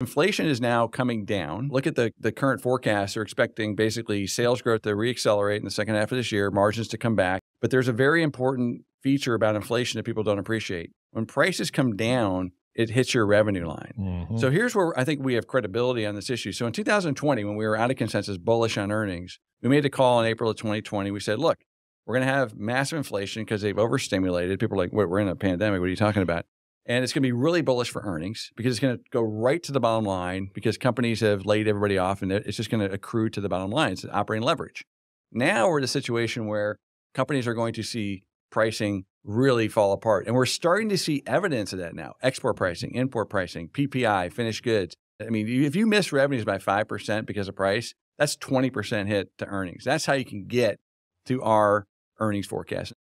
Inflation is now coming down. Look at the, the current forecasts. They're expecting basically sales growth to reaccelerate in the second half of this year, margins to come back. But there's a very important feature about inflation that people don't appreciate. When prices come down, it hits your revenue line. Mm-hmm. So here's where I think we have credibility on this issue. So in 2020, when we were out of consensus bullish on earnings, we made a call in April of 2020. We said, look, we're going to have massive inflation because they've overstimulated. People are like, wait, we're in a pandemic. What are you talking about? And it's going to be really bullish for earnings because it's going to go right to the bottom line because companies have laid everybody off and it's just going to accrue to the bottom line. It's operating leverage. Now we're in a situation where companies are going to see pricing really fall apart. And we're starting to see evidence of that now export pricing, import pricing, PPI, finished goods. I mean, if you miss revenues by 5% because of price, that's 20% hit to earnings. That's how you can get to our earnings forecast.